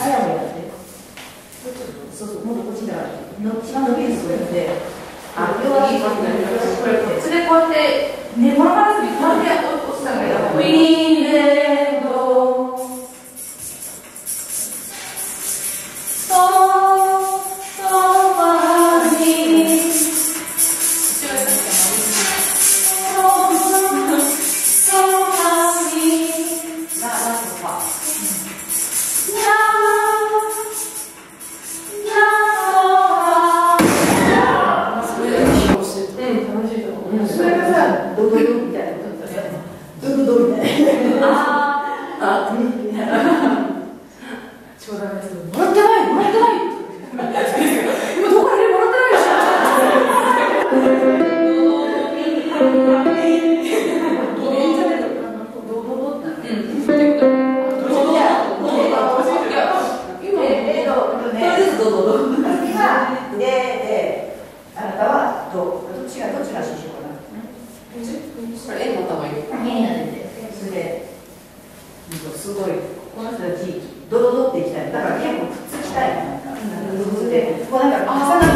あやもやってそうそうもっとこっちだの一番伸びるそうやってあこれここドドドみたいなことね。ドドドみたいな。あ、あ、みたい。な。もらってない。もらってない。今どこからもらってないでしょこれ絵持った方がいい絵にそれで、すごい、この人たち、ドドドっていきたい。だから結構くっつきたいなんか。それで、こうなんか重な